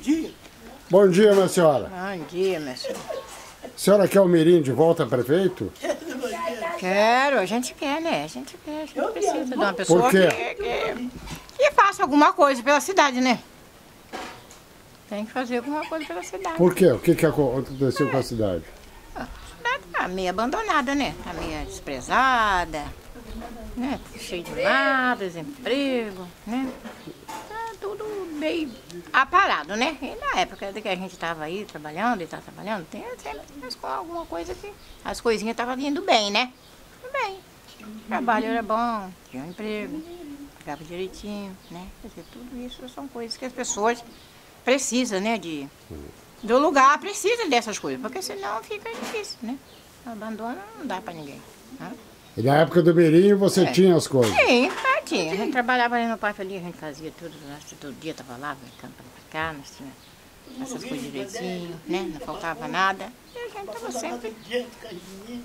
dia. Bom dia, minha senhora. Bom dia, minha senhora. A senhora quer o Mirim de volta prefeito? Quero, a gente quer, né? A gente quer, a gente precisa de uma pessoa Por quê? Que, que, que faça alguma coisa pela cidade, né? Tem que fazer alguma coisa pela cidade. Por quê? O que, que aconteceu com a cidade? A cidade tá meio abandonada, né? Tá meio desprezada, né? Cheio de nada, desemprego, né? Tudo meio aparado, né? E na época que a gente tava aí trabalhando e tá trabalhando, tem sempre alguma coisa que as coisinhas estavam indo bem, né? Indo bem. O trabalho era bom, tinha um emprego, pagava direitinho, né? Quer dizer, tudo isso são coisas que as pessoas precisam, né? De, do lugar precisa dessas coisas, porque senão fica difícil, né? Abandono não dá pra ninguém. Né? E na época do Mirim você É. tinha as coisas. Sim, tinha. A gente trabalhava ali no Parque ali, a gente fazia tudo, nós todo dia tava lá, brincando pra pra cá, nós tinha essas coisas direitinho, né? Não faltava nada. E a gente tava sempre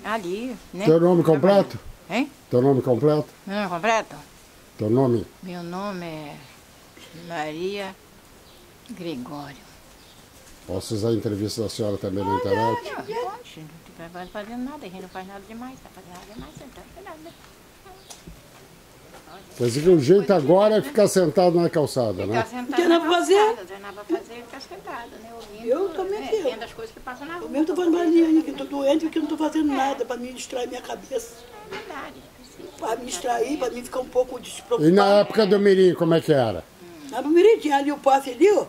ali, né? Teu nome completo? Hein? Teu nome completo? Meu nome completo? Teu nome? Meu nome é Maria Gregório. Posso usar a entrevista da senhora também na internet? Não, pode, não vai fazendo nada, a gente não faz nada demais, tá fazendo nada demais, então não faz nada. Quer dizer que o jeito agora é ficar sentado na calçada, Ficar né? sentado tem nada na fazer. calçada, Não nada pra fazer, ficar sentado, né? Ouvindo, Eu também né? Vendo as coisas que passam na rua. Eu mesmo tô falando pra Liane que eu tô doente porque eu não tô fazendo nada pra me distrair minha cabeça. É verdade. Pra me distrair, pra mim ficar um pouco E despreocupado. na época do Mirim, como é que era? Lá no Mirim tinha ali o passe ali, ó.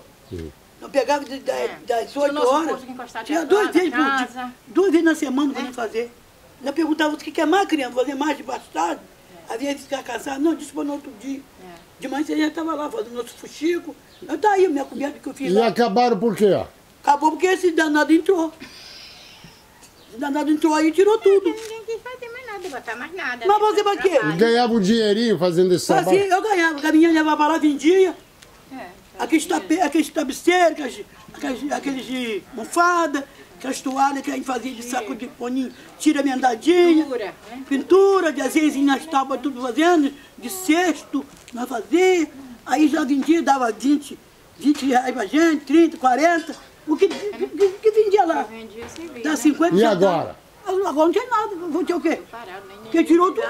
Eu pegava de- da- É. das Tinha o 8 nosso horas. que Tinha duas vezes. Duas vezes na semana pra mim fazer. Eu perguntava o que quer mais, criança? Fazer mais de bastado? Às vezes ficar cansado. Não, disse para no outro dia. É. De manhã você já estava lá fazendo nosso fuxico. Eu tá aí, minha comida que eu fiz E lá. acabaram por quê? Acabou porque esse danado entrou. Esse danado entrou aí e tirou tudo. Ninguém quis fazer mais nada, botar mais nada. Mas né? você vai quê? Trabalho. Ganhava um dinheirinho fazendo esse Fazia, trabalho? eu ganhava. A menina levava lá, vendia. É, Aqueles, tape, aqueles travesseiros, aqueles, aqueles, aqueles de almofada, aquelas toalhas que a gente fazia de saco de poninho, tira mendadinha, Pintura, né? pintura, de azezinho nas tábuas, tudo fazendo, de cesto, nós fazia. Aí já vendia, dava 20, 20 reais pra gente, 30, 40. O que, que, que vendia lá? Vendia Dá né? 50 E já dá. agora? Agora não tem nada, vou ter o quê? Parado, né? Porque tirou tudo.